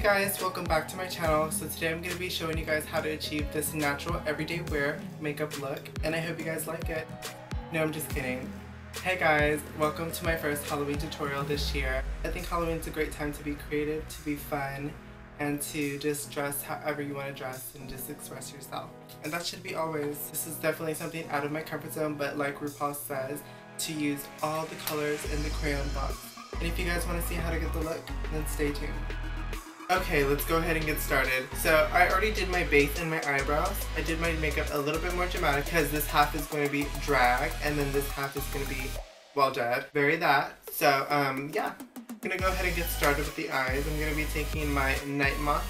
Hey guys, welcome back to my channel. So today I'm going to be showing you guys how to achieve this natural everyday wear makeup look and I hope you guys like it. No, I'm just kidding. Hey guys, welcome to my first Halloween tutorial this year. I think Halloween's a great time to be creative, to be fun, and to just dress however you want to dress and just express yourself. And that should be always. This is definitely something out of my comfort zone, but like RuPaul says, to use all the colors in the crayon box. And if you guys want to see how to get the look, then stay tuned. Okay, let's go ahead and get started. So I already did my base and my eyebrows. I did my makeup a little bit more dramatic because this half is going to be drag and then this half is going to be well dead. Very that. So um, yeah, I'm going to go ahead and get started with the eyes. I'm going to be taking my Night Moth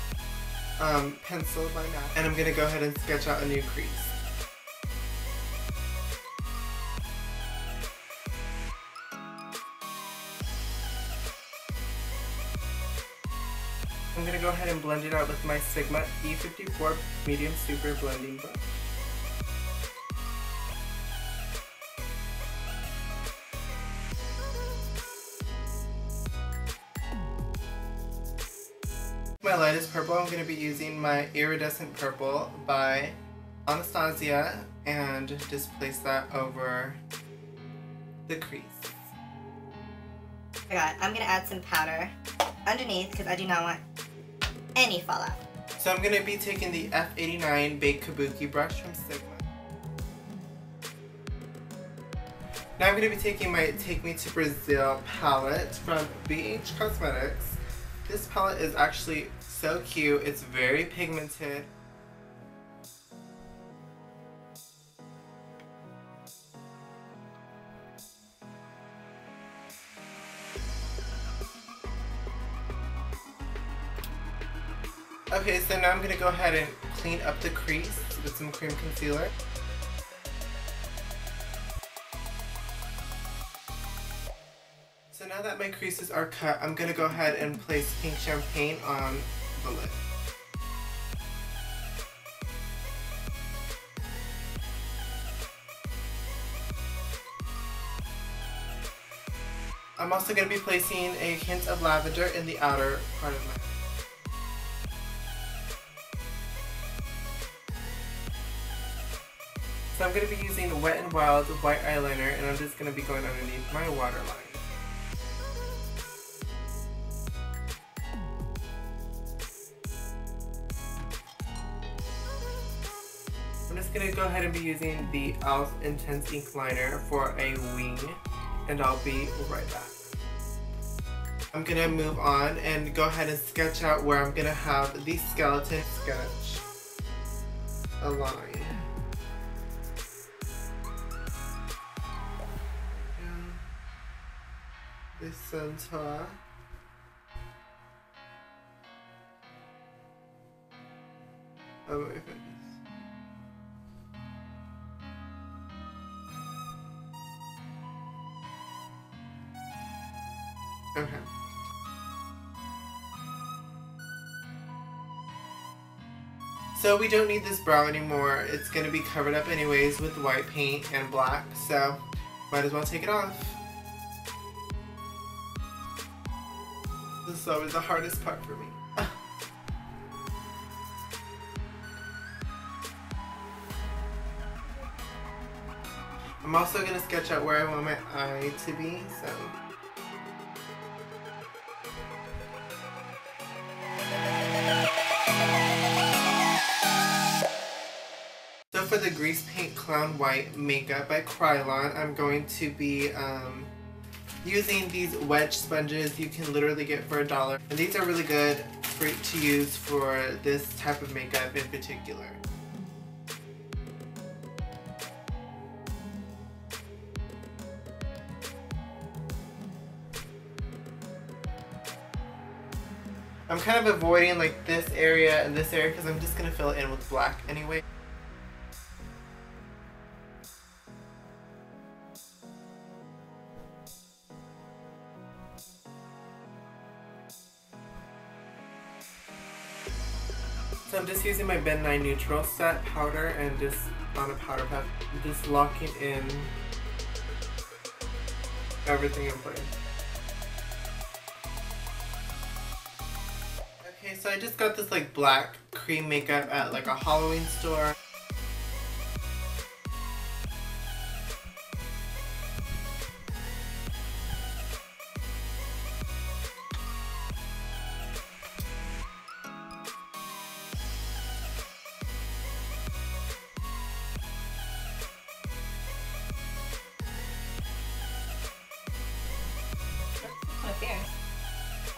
um, pencil by now and I'm going to go ahead and sketch out a new crease. I'm going to go ahead and blend it out with my Sigma E54 Medium Super Blending Brush. My lightest purple, I'm going to be using my Iridescent Purple by Anastasia and just place that over the crease. I got. I'm gonna add some powder underneath because I do not want any fallout. So I'm going to be taking the F89 Baked Kabuki brush from Sigma. Now I'm going to be taking my Take Me to Brazil palette from BH Cosmetics. This palette is actually so cute. It's very pigmented. Now I'm going to go ahead and clean up the crease with some cream concealer. So now that my creases are cut, I'm going to go ahead and place pink champagne on the lid. I'm also going to be placing a hint of lavender in the outer part of my I'm going to be using Wet n Wild white eyeliner and I'm just going to be going underneath my waterline. I'm just going to go ahead and be using the e.l.f. Intense Ink Liner for a wing and I'll be right back. I'm going to move on and go ahead and sketch out where I'm going to have the skeleton sketch a. the center. of my face. Okay. So we don't need this brow anymore. It's going to be covered up anyways with white paint and black, so might as well take it off. This is always the hardest part for me. I'm also going to sketch out where I want my eye to be, so... So for the Grease Paint Clown White makeup by Kryolan, I'm going to be um, using these wedge sponges you can literally get for a dollar. And these are really good for, to use for this type of makeup in particular. I'm kind of avoiding like this area and this area because I'm just going to fill it in with black anyway. So I'm just using my Ben Nye Neutral Set powder and just on a powder puff, just locking in everything in place. Okay, so I just got this like black cream makeup at like a Halloween store.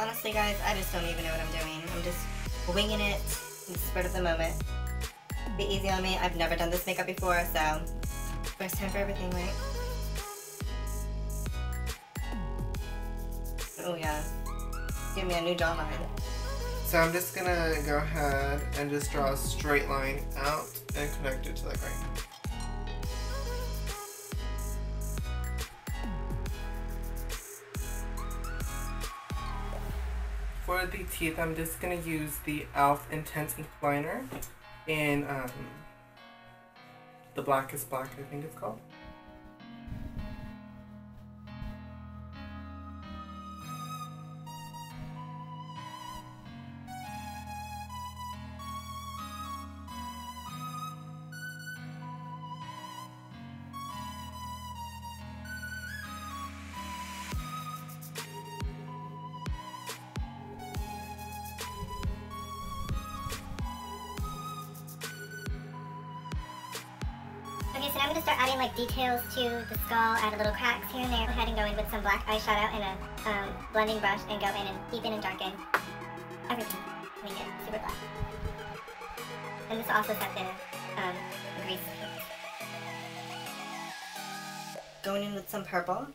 Honestly, guys, I just don't even know what I'm doing. I'm just winging it in the spur of the moment. Be easy on me. I've never done this makeup before, so first time for everything, right? Oh yeah. Give me a new jawline. So I'm just gonna go ahead and just draw a straight line out and connect it to the grain. For the teeth, I'm just gonna use the e.l.f. Intense Ink Liner in um, the Blackest Black, I think it's called. I'm to start adding like details to the skull, add a little cracks here and there. Go ahead and go in with some black eyeshadow and a um, blending brush and go in and deepen and darken everything. Make it super black. And this also set the um, grease. Going in with some purple.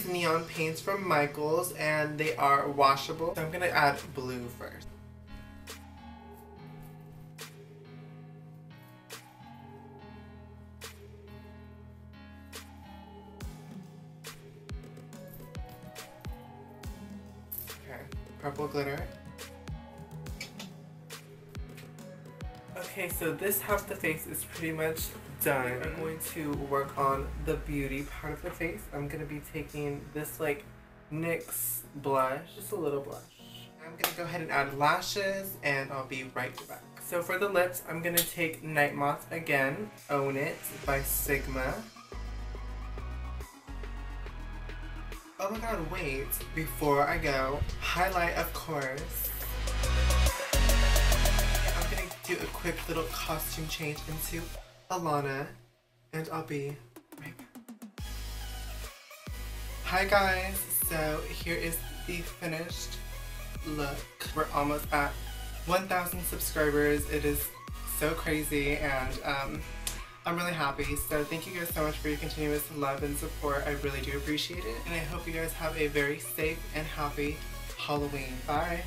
These neon paints from Michaels and they are washable. So I'm gonna add blue first. Okay, purple glitter. Okay, so this half the face is pretty much done. I'm going mm-hmm. to work on the beauty part of the face. I'm going to be taking this like NYX blush, just a little blush. I'm going to go ahead and add lashes and I'll be right back. So for the lips, I'm going to take Night Moth again, Own It by Sigma. Oh my god, wait, before I go, highlight of course. Quick little costume change into Alana, and I'll be right back. Hi guys, so here is the finished look. We're almost at 1,000 subscribers. It is so crazy and um, I'm really happy. So thank you guys so much for your continuous love and support. I really do appreciate it. And I hope you guys have a very safe and happy Halloween. Bye.